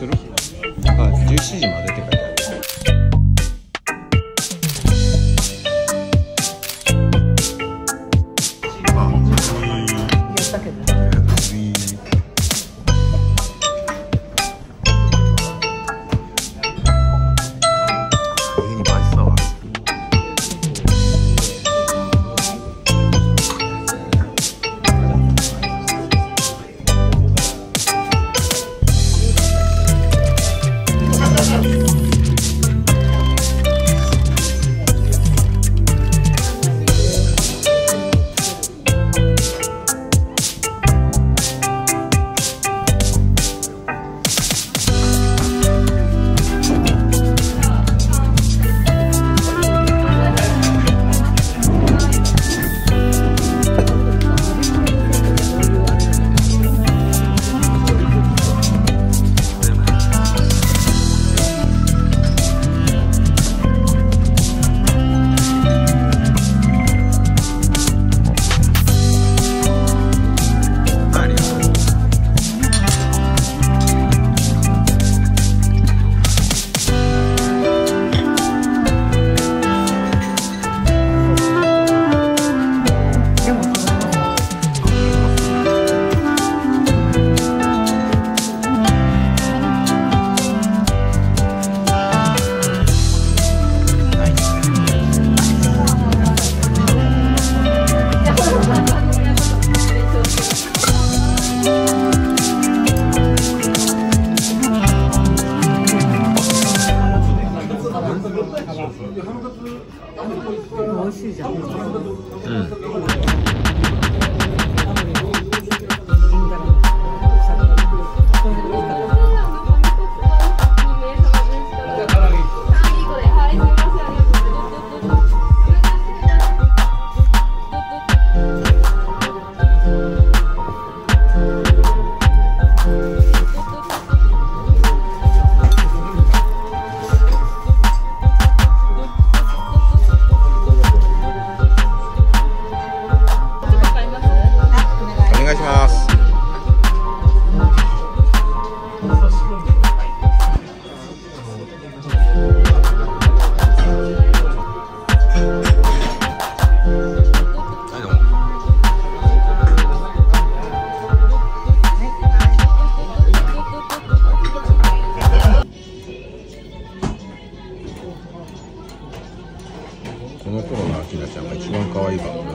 する？はい。17時までって書いて 멋있죠. 응. 想把期望高一高